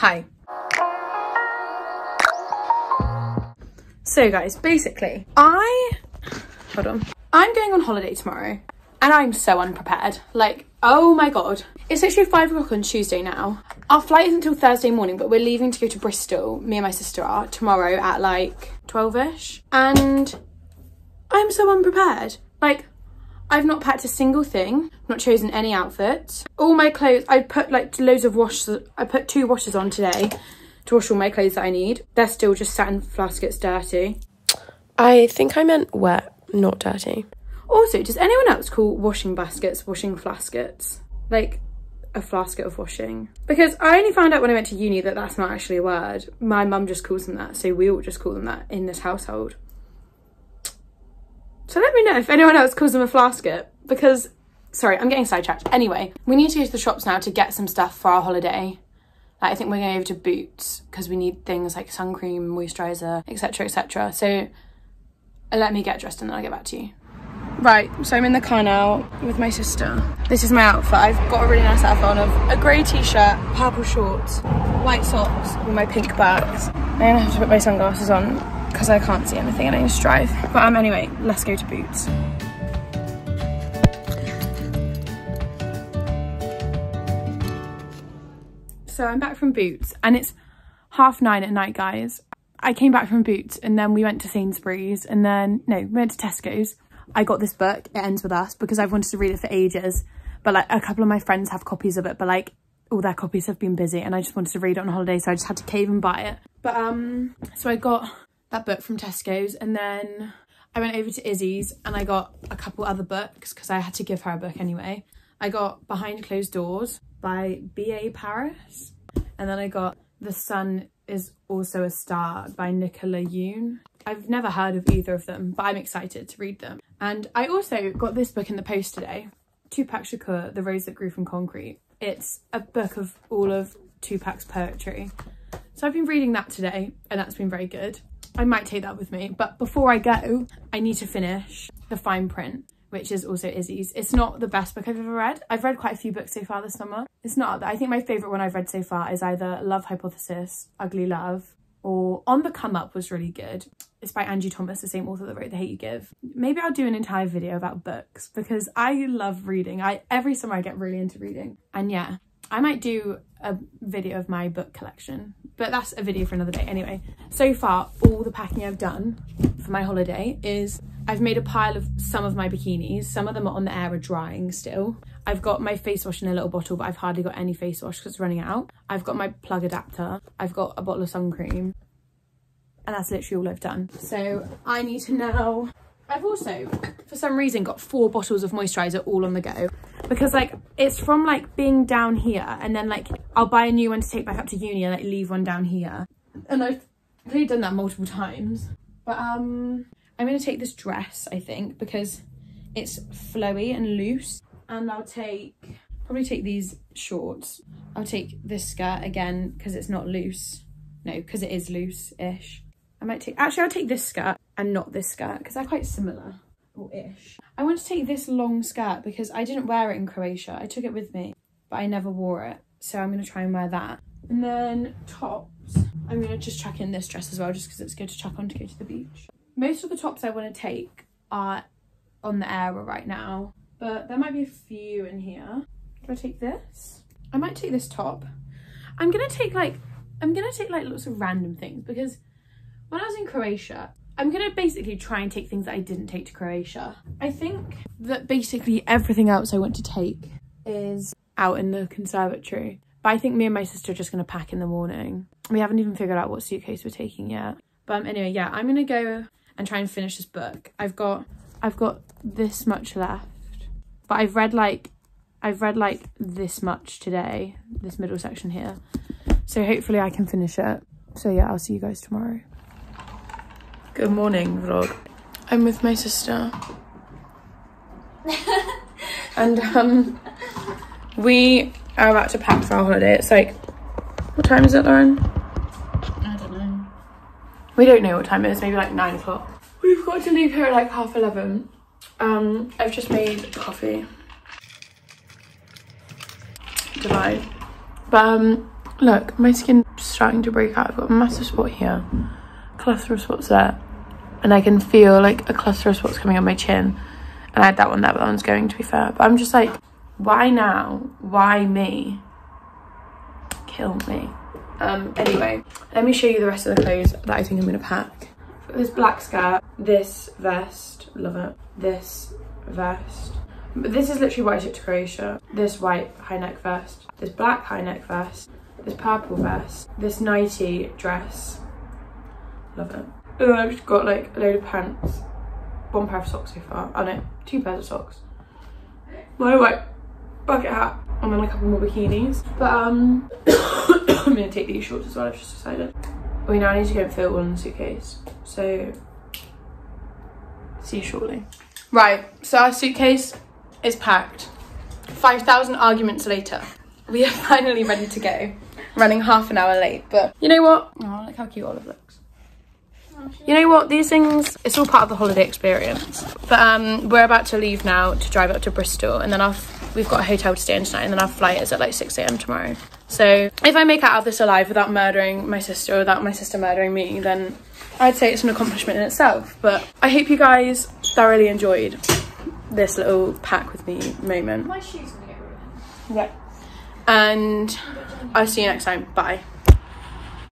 Hi. So guys, basically, I, hold on. I'm going on holiday tomorrow and I'm so unprepared. Like, oh my God. It's actually five o'clock on Tuesday now. Our flight isn't until Thursday morning, but we're leaving to go to Bristol, me and my sister are, tomorrow at like 12ish. And I'm so unprepared. Like, I've not packed a single thing, not chosen any outfits. All my clothes, I put like loads of washes, I put two washes on today to wash all my clothes that I need. They're still just sat in flaskets dirty. I think I meant wet, not dirty. Also, does anyone else call washing baskets washing flaskets? Like a flasket of washing? Because I only found out when I went to uni that that's not actually a word. My mum just calls them that, so we all just call them that in this household. So let me know if anyone else calls them a flasket because, sorry, I'm getting sidetracked. Anyway, we need to go to the shops now to get some stuff for our holiday. Like, I think we're going over to Boots because we need things like sun cream, moisturiser, etc, etc. So uh, let me get dressed and then I'll get back to you. Right, so I'm in the car now with my sister. This is my outfit. I've got a really nice outfit on of a grey t-shirt, purple shorts, white socks with my pink bags. I'm gonna have to put my sunglasses on because I can't see anything and I to drive. But um, anyway, let's go to Boots. So I'm back from Boots and it's half nine at night, guys. I came back from Boots and then we went to Sainsbury's and then, no, we went to Tesco's. I got this book, It Ends With Us, because I've wanted to read it for ages. But like a couple of my friends have copies of it, but like all their copies have been busy and I just wanted to read it on holiday. So I just had to cave and buy it. But um, so I got that book from Tesco's and then I went over to Izzy's and I got a couple other books because I had to give her a book anyway. I got Behind Closed Doors by B.A. Paris and then I got The Sun is Also a Star by Nicola Yoon. I've never heard of either of them but I'm excited to read them. And I also got this book in the post today, Tupac Shakur, The Rose That Grew From Concrete. It's a book of all of Tupac's poetry. So I've been reading that today and that's been very good. I might take that with me. But before I go, I need to finish The Fine Print, which is also Izzy's. It's not the best book I've ever read. I've read quite a few books so far this summer. It's not. I think my favourite one I've read so far is either Love Hypothesis, Ugly Love, or On the Come Up was really good. It's by Angie Thomas, the same author that wrote The Hate You Give. Maybe I'll do an entire video about books because I love reading. I Every summer I get really into reading. And yeah, I might do a video of my book collection but that's a video for another day. Anyway so far all the packing i've done for my holiday is i've made a pile of some of my bikinis. Some of them are on the air are drying still. I've got my face wash in a little bottle but i've hardly got any face wash because it's running out. I've got my plug adapter. I've got a bottle of sun cream. And that's literally all i've done. So i need to now I've also, for some reason, got four bottles of moisturiser all on the go because like it's from like being down here and then like I'll buy a new one to take back up to uni and like leave one down here. And I've really done that multiple times. But um, I'm to take this dress, I think, because it's flowy and loose. And I'll take, probably take these shorts. I'll take this skirt again because it's not loose. No, because it is loose-ish. I might take, actually I'll take this skirt and not this skirt because they're quite similar ish. I want to take this long skirt because I didn't wear it in Croatia. I took it with me, but I never wore it. So I'm going to try and wear that. And then tops, I'm going to just chuck in this dress as well, just because it's good to chuck on to go to the beach. Most of the tops I want to take are on the airer right now, but there might be a few in here. Do I take this? I might take this top. I'm going to take like, I'm going to take like lots of random things because when I was in Croatia, I'm going to basically try and take things that I didn't take to Croatia. I think that basically everything else I want to take is out in the conservatory. But I think me and my sister are just going to pack in the morning. We haven't even figured out what suitcase we're taking yet. But um, anyway, yeah, I'm going to go and try and finish this book. I've got I've got this much left. But I've read like I've read like this much today, this middle section here. So hopefully I can finish it. So yeah, I'll see you guys tomorrow. Good morning vlog. I'm with my sister. and um we are about to pack for our holiday. It's like what time is it, Lauren? I don't know. We don't know what time it is, maybe like nine o'clock. We've got to leave here at like half eleven. Um I've just made coffee. Divide. But um Look, my skin's starting to break out. I've got a massive spot here, cluster of spots there, and I can feel like a cluster of spots coming on my chin. And I had that one that one's going to be fair. But I'm just like, why now? Why me? Kill me. Um, anyway, let me show you the rest of the clothes that I think I'm gonna pack. This black skirt, this vest, love it. This vest. This is literally what I took to Croatia. This white high neck vest, this black high neck vest, this purple vest, this nighty dress. Love it. And then I've just got like a load of pants, one pair of socks so far. Oh no, two pairs of socks. My white bucket hat, and then a couple more bikinis. But um, I'm gonna take these shorts as well, I've just decided. We now need to go and fill one the suitcase. So, see you shortly. Right, so our suitcase is packed. 5,000 arguments later, we are finally ready to go. Running half an hour late, but you know what? Oh, look how cute Olive looks. You know what? These things, it's all part of the holiday experience. But um, we're about to leave now to drive up to Bristol, and then our, we've got a hotel to stay in tonight, and then our flight is at like 6 a.m. tomorrow. So if I make out of this alive without murdering my sister, or without my sister murdering me, then I'd say it's an accomplishment in itself. But I hope you guys thoroughly enjoyed this little pack with me moment. My shoes gonna get ruined. Yeah. And I'll see you next time. Bye.